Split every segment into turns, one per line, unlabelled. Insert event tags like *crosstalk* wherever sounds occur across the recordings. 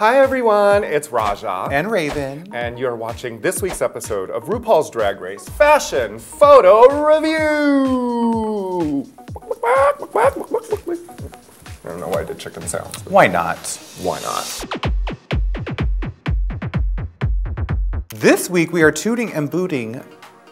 Hi everyone, it's Raja.
And Raven.
And you're watching this week's episode of RuPaul's Drag Race Fashion Photo RuView. I don't know why I did chicken sounds.
Why not?
Why not?
This week we are tooting and booting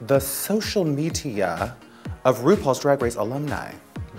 the social media of RuPaul's Drag Race alumni.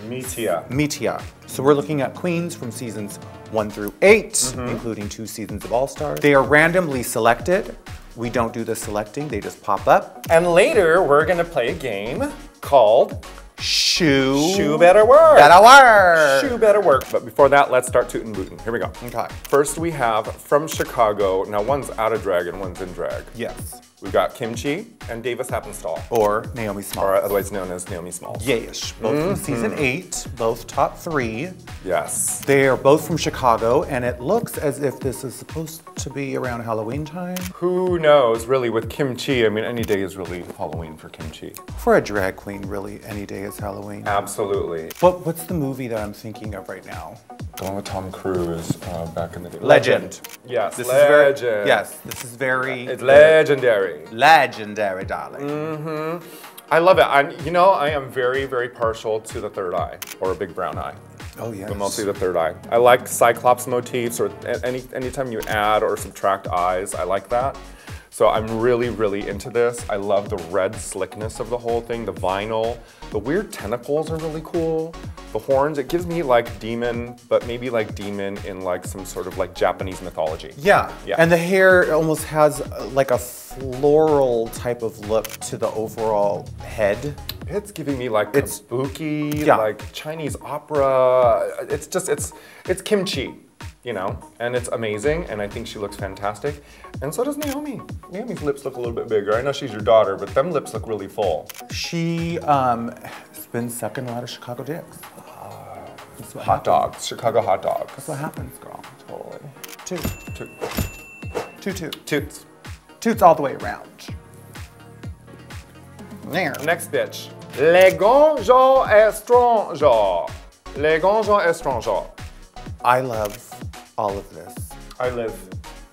Metia.
Metia. So we're looking at queens from seasons one through 8 mm-hmm. including two seasons of All Stars. They are randomly selected. We don't do the selecting, they just pop up.
And later we're gonna play a game called
Shoe.
Shoe Better Work.
Better work.
Shoe Better Work. But before that, let's start tooting booting. Here we go.
Okay.
First we have from Chicago. Now one's out of drag and one's in drag.
Yes.
We've got Kim Chi and Davis Heppenstall,
Or Naomi Small.
or otherwise known as Naomi Small.
Yes, both from season mm-hmm. eight, both top three.
Yes.
They are both from Chicago, and it looks as if this is supposed to be around Halloween time.
Who knows, really, with Kim Chi? I mean, any day is really Halloween for Kim Chi.
For a drag queen, really, any day is Halloween.
Absolutely.
What, what's the movie that I'm thinking of right now?
The one with Tom Cruise uh, back in the day.
Legend.
Yes,
This
Legend.
is very, yes, this is very
It's legendary.
legendary, darling. Mm-hmm.
I love it. I'm, you know, I am very, very partial to the third eye or a big brown eye.
Oh yes.
But mostly the third eye. I like cyclops motifs or any anytime you add or subtract eyes, I like that. So I'm really, really into this. I love the red slickness of the whole thing, the vinyl. The weird tentacles are really cool. The horns, it gives me like demon, but maybe like demon in like some sort of like Japanese mythology.
Yeah.
Yeah.
And the hair almost has uh, like a floral type of look to the overall head.
It's giving me like
It's-
kabuki,
Yeah.
like Chinese opera. It's just it's it's Kim Chi, you know, and it's amazing. And I think she looks fantastic. And so does Naomi. Naomi's lips look a little bit bigger. I know she's your daughter, but them lips look really full.
She um, has been sucking a lot of Chicago dicks.
Hot
happens.
dogs, Chicago hot dogs.
That's what happens, girl.
Totally.
Two.
Toot.
Two, two.
Toots.
Toots all the way around. There.
Next bitch. Les gonjons étrangers. Les gonjons étrangers.
I love all of this.
I live.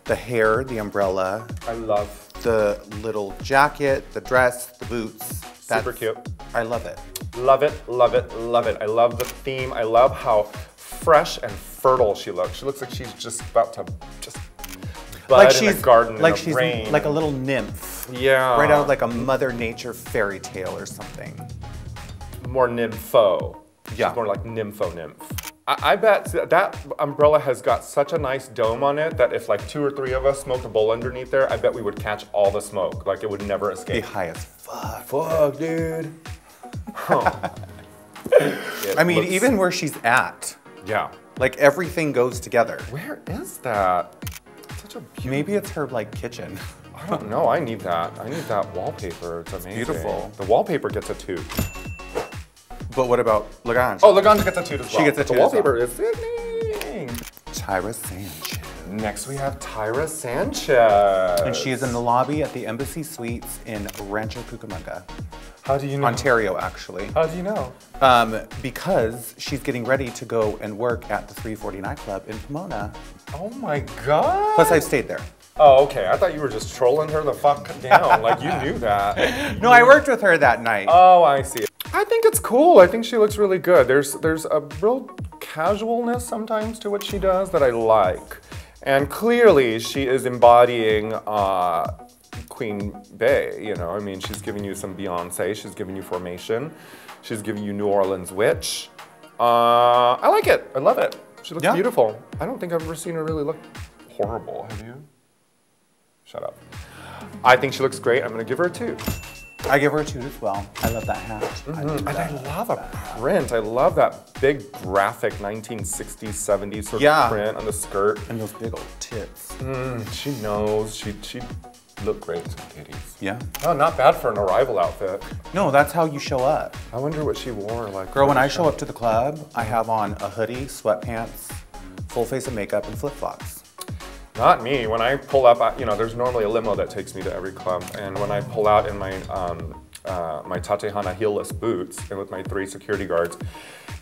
The hair, the umbrella,
I love.
the little jacket, the dress, the boots.
That's, Super cute.
I love it.
Love it, love it, love it. I love the theme. I love how fresh and fertile she looks. She looks like she's just about to just
like
in
she's
garden
like she's
rain.
like a little nymph.
yeah,
Right out of like a Mother Nature fairy tale or something.
more nympho.
Yeah.
She's more like nympho nymph. I, I bet that umbrella has got such a nice dome on it that if like two or three of us smoked a bowl underneath there, I bet we would catch all the smoke. Like it would never
Be
escape.
high as fuck.
Fuck, dude. *laughs* It
I mean,
looks-
even where she's at,
yeah.
like everything goes together.
Where is that? Such a beautiful.
Maybe it's her like kitchen.
I don't know. I need that. I need that wallpaper. It's amazing.
beautiful.
The wallpaper gets a toot.
But what about Laganja?
Oh, Laganja gets a toot as well.
gets a
The
toot well.
wallpaper is sickening.
Tyra Sanchez.
Next, we have Tyra Sanchez.
And she is in the lobby at the Embassy Suites in Rancho Cucamonga,
How do you know?
Ontario, actually.
How do you know?
Um, because she's getting ready to go and work at the 340 nightclub in Pomona.
Oh my god.
Plus, I've stayed there.
Oh, okay. I thought you were just trolling her the fuck down. like you knew that. *laughs*
No, I worked with her that night.
Oh, I see. I think it's cool. I think she looks really good. There's there's a real casualness sometimes to what she does that I like. And clearly she is embodying uh, Queen Bey, you know. I mean, she's giving you some Beyonce, she's giving you Formation, she's giving you New Orleans Witch. Uh, I like it. I love it. She looks
Yeah.
beautiful. I don't think I've ever seen her really look horrible. Have you? Shut up. I think she looks great. I'm gonna give her a two.
I give her a toot as well. I love that hat. I do
And I
that.
love a print. I love that big graphic 1960s, 70s sort
Yeah.
of print on the skirt.
And those big old tits.
Mm, she knows. She she look great with some titties.
Yeah.
Oh, not bad for an arrival outfit.
No, that's how you show up.
I wonder what she wore. Like,
Girl, when I show up to the club, I have on a hoodie, sweatpants, full face of makeup, and flip flops.
Not me. When I pull up, I- you know, there's normally a limo that takes me to every club, and when I pull out in my um, uh, my Tatehana heelless boots and with my three security guards,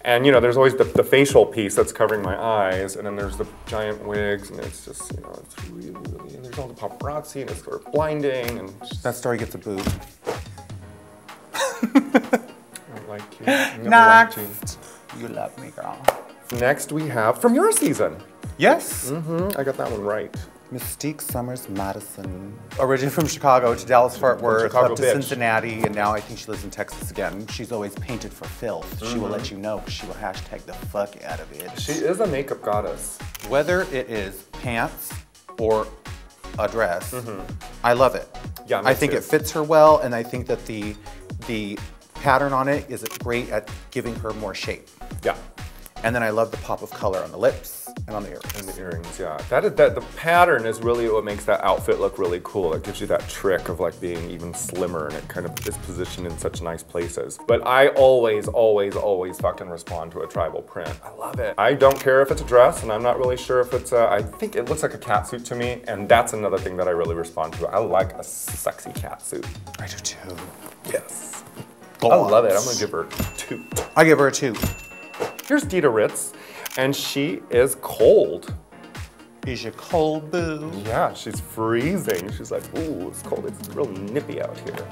And you know, there's always the, the facial piece that's covering my eyes, and then there's the giant wigs, and it's just, you know, it's really, really, and there's all the paparazzi, and it's sort of blinding, and just,
That story gets a boob.
I *laughs* don't like you. I never you.
Next. You love me, girl.
Next, we have from your season.
Yes.
hmm I got that one right.
Mystique Summers Madison. Originally from Chicago to Dallas Fort Worth, up to
bitch.
Cincinnati, and now I think she lives in Texas again. She's always painted for filth. She will let you know because she will hashtag the fuck out of it.
She is a makeup goddess.
Whether it is pants or a dress, I love it.
Mm-hmm. Yeah,
I think
too.
it fits her well, and I think that the the pattern on it is great at giving her more shape.
Yeah.
And then I love the pop of color on the lips and on the earrings.
And the earrings, yeah. That is that the pattern is really what makes that outfit look really cool. It gives you that trick of like being even slimmer and it kind of is positioned in such nice places. But I always, always, always fucking respond to a tribal print. I love it. I don't care if it's a dress and I'm not really sure if it's a, I think it looks like a cat suit to me and that's another thing that I really respond to. I like a sexy cat suit.
I do too.
Yes.
Go
I
on.
love it. I'm gonna give her a two.
I give her a two.
Here's Dida Ritz and she is cold.
Is your cold boo?
Yeah, she's freezing. She's like, ooh, it's cold. It's real nippy out here.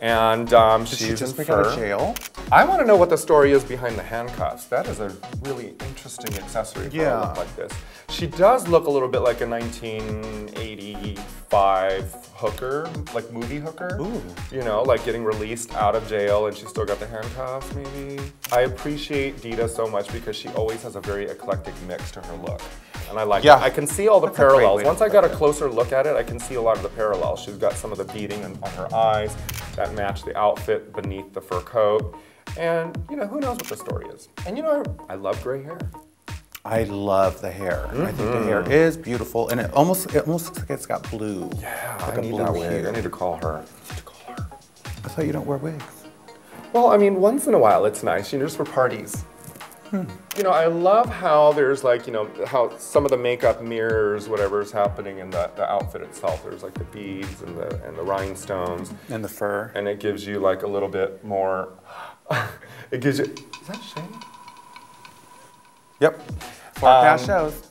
And um,
Did
she's
she just
in
break out of jail?
I want to know what the story is behind the handcuffs. That is a really interesting accessory for a
Yeah.
look like this. She does look a little bit like a 1985 hooker, like movie hooker.
Ooh.
You know, like getting released out of jail and she's still got the handcuffs, maybe. I appreciate Dida so much because she always has a very eclectic mix to her look. And I like
Yeah.
it. I can see all the
That's
parallels. Once I got a closer look at it, I can see a lot of the parallels. She's got some of the beading on, her eyes that match the outfit beneath the fur coat. And, you know, who knows what the story is. And, you know, I love gray hair.
I love the hair. I think the hair mm-hmm. is beautiful, and it almost it almost looks like it's got blue.
Yeah,
like
I need that wig. I need to call her. I need to call her.
I thought you don't wear wigs.
Well, I mean, once in a while it's nice, you know, just for parties. You know, I love how there's like, you know, how some of the makeup mirrors whatever is happening in the, the outfit itself. There's like the beads and the and the rhinestones,
And the fur.
and it gives you like a little bit more. *laughs* it gives you. Is that Shay?
Yep. Forecast
Um,
shows.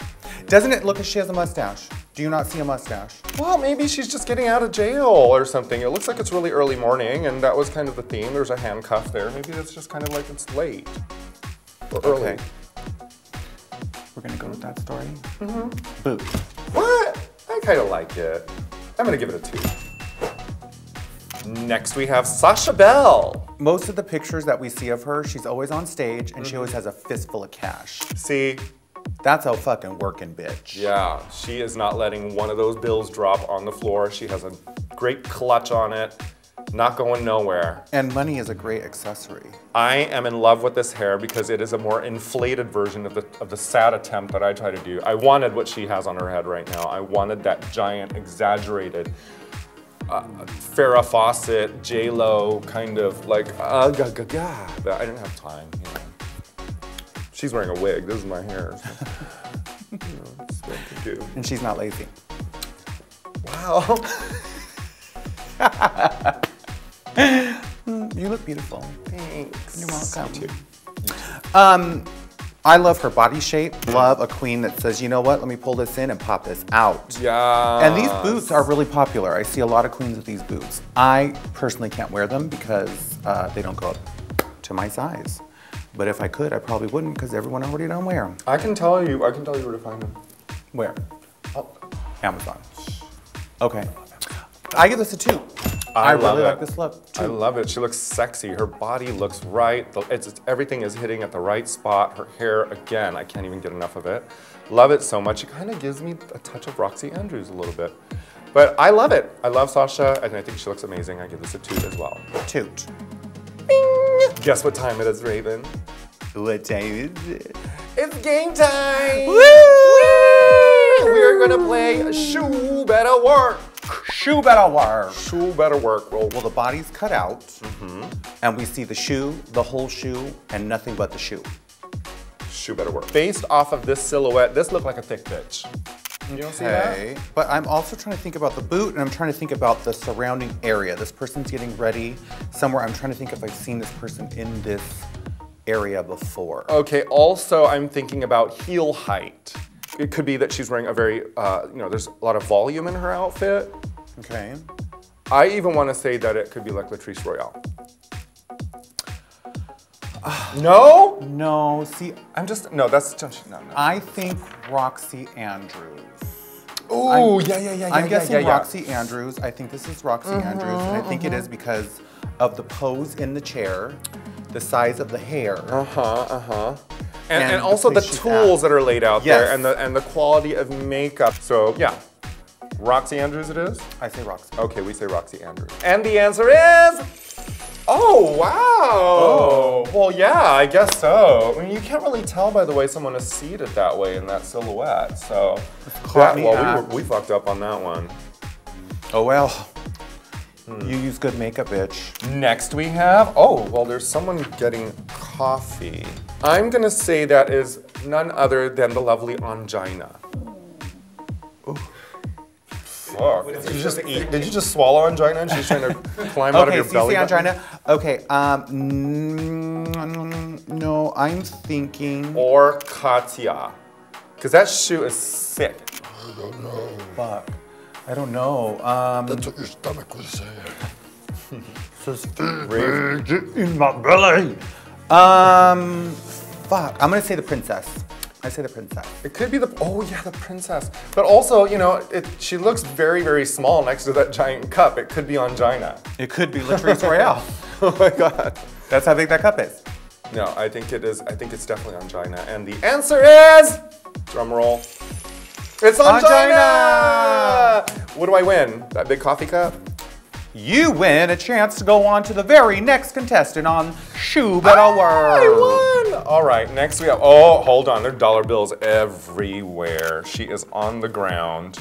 Doesn't it look as she has a mustache? Do you not see a mustache?
Well, maybe she's just getting out of jail or something. It looks like it's really early morning, and that was kind of the theme. There's a handcuff there. Maybe that's just kind of like it's late or early.
Okay. We're gonna go with that story. Mm-hmm. Boo.
What? I kind of like it. I'm gonna give it a two. Next, we have Sasha Belle.
Most of the pictures that we see of her, she's always on stage and she always has a fistful of cash.
See,
That's a fucking working bitch.
yeah, she is not letting one of those bills drop on the floor. She has a great clutch on it, not going nowhere.
And money is a great accessory.
I am in love with this hair because it is a more inflated version of the of the sad attempt that I try to do. I wanted what she has on her head right now. I wanted that giant, exaggerated, uh, Farrah Fawcett, J Lo kind of like uh, ga ga ga. But I didn't have time. You know. She's wearing a wig. This is my hair. so, *laughs* you know, it's what to do.
And she's not lazy.
Wow. *laughs*
You look beautiful.
Thanks.
You're welcome.
You.
Um, I love her body shape. Love a queen that says, you know what, let me pull this in and pop this out.
Yeah.
And these boots are really popular. I see a lot of queens with these boots. I personally can't wear them because uh, they don't go up to my size. But if I could, I probably wouldn't because everyone already don't wear them.
I can tell you. I can tell you where to find them.
Where?
Oh.
Amazon. Okay. I give this a two.
I
really
love
like
it.
this look. Too.
I love it. She looks sexy. Her body looks right. It's, it's- everything is hitting at the right spot. Her hair, again, I can't even get enough of it. Love it so much. It kind of gives me a touch of Roxxxy Andrews a little bit. But I love it. I love Sasha, and I think she looks amazing. I give this a two as well.
Toot.
Guess what time it is, Raven?
What time is it?
It's game time! We're gonna play Shoe Better Work.
Shoe better work.
Shoe Better Work. Well,
Well, the body's cut out,
Mm-hmm.
and we see the shoe, the whole shoe, and nothing but the shoe.
Shoe Better Work. Based off of this silhouette, this looked like a thick bitch. You don't see that?
But I'm also trying to think about the boot, and I'm trying to think about the surrounding area. This person's getting ready somewhere. I'm trying to think if I've seen this person in this area before.
Okay, also I'm thinking about heel height. It could be that she's wearing a very, uh, you know, there's a lot of volume in her outfit.
Okay.
I even want to say that it could be like Latrice Royale. *sighs* no?
No, see,
I'm just, no, that's, no, no.
I think Roxxxy Andrews.
Ooh, yeah, yeah, yeah, yeah,
I'm
yeah,
guessing
yeah, yeah.
Roxxxy Andrews. I think this is Roxxxy Andrews, and I think it is because of the pose in the chair, the size of the hair.
Uh-huh, uh-huh. And,
And
and, also the tools
at.
that are laid out
Yes.
there and the and the quality of makeup. So yeah. Roxxxy Andrews it is?
I say Roxxxy.
Okay, we say Roxxxy Andrews. And the answer is Oh wow! Oh. Well, yeah, I guess so. I mean, you can't really tell by the way someone is seated that way in that silhouette. So,
caught
that,
me
well, we, were, we fucked up on that one.
Oh well. Hmm. You use good makeup, bitch.
Next we have, oh, well, there's someone getting coffee. I'm gonna say that is none other than the lovely Ongina. Fuck. Did you just eat? Did you just swallow Ongina and she's trying to *laughs* climb out of your
CC
belly? button?
Ongina. Okay, um, mm, no, I'm thinking.
Or Katya. Because that shoe is sick. I don't know.
Fuck. I don't know. Um,
That's what your stomach was saying. *laughs*
in my belly. Um, fuck. I'm gonna say the princess. I say the princess.
It could be the, oh yeah, the princess. But also, you know, it, she looks very, very small next to that giant cup. It could be Ongina.
It could be Latrice Royale. *laughs*
Oh my God.
That's how big that cup is.
No, I think it is. I think it's definitely Ongina, and the answer is drum roll. It's Ongina.
Ongina!
What do I win? That big coffee cup?
You win a chance to go on to the very next contestant on Shoe Battle
oh, World. All right, next we have. Oh, hold on. There are dollar bills everywhere. She is on the ground.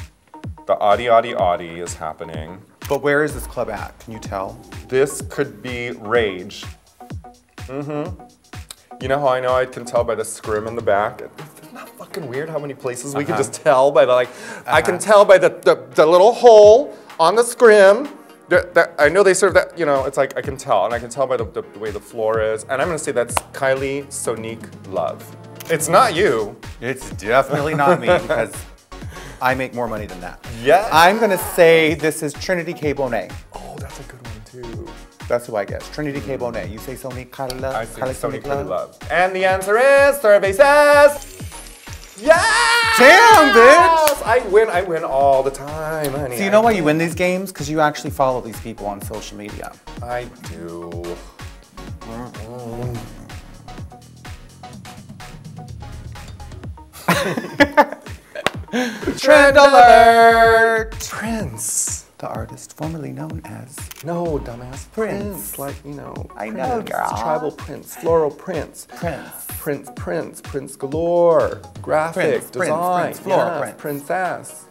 The Audi Audi Audi is happening.
But where is this club at? Can you tell?
This could be Rage. Mm-hmm. You know how I know I can tell by the scrim in the back? Isn't that fucking weird how many places we can
Uh-huh.
just tell by the like, I can tell by the, the, the little hole on the scrim. That, that, I know they serve that, you know, it's like I can tell, and I can tell by the, the, the way the floor is. And I'm gonna say that's Kylie Sonique Love. It's not you.
It's definitely not me because I make more money than that.
Yeah.
I'm gonna say this is Trinity K. Bonet.
Oh, that's a good one too.
That's who I guess. Trinity K. Bonet. You say Sonique Carla?
I say
Kylie
Sonique
Sonique
Love. And the answer is, survey says, yes!
Damn, bitch!
I win, I win all the time, honey.
So you know why you win these games? Because you actually follow these people on social media.
I do. *laughs*
Trend alert!
Prince.
Artist formerly known as
No, dumbass.
Prince.
Prince. Like, you know.
I know, girl.
Tribal Prince, floral Prince.
Prince.
Prince, Prince, Prince galore. Graphic,
Prince, Prince,
design.
Prince, floral
yes,
Prince.
Princess.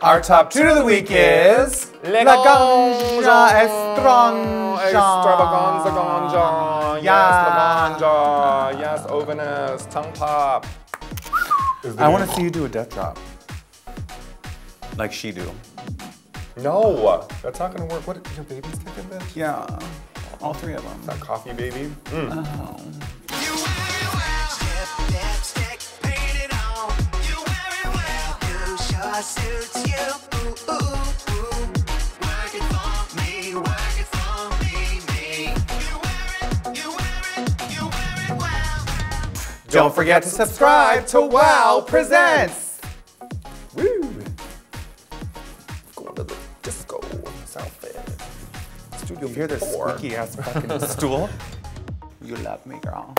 Our top two of the week is La Ganja Estrange.
Extravaganza ganja. Yes,
Yeah.
La Ganja. Yes, Ovenus. Tongue pop.
I want to see you do a death drop. Like she do.
No, that's not gonna work. What? Your baby's kicking, bitch?
Yeah. All three of them.
That coffee baby? Mm.
You wear it well, lip, lipstick, painted on.
Hear this squeaky ass fucking stool? *laughs* You love me, girl.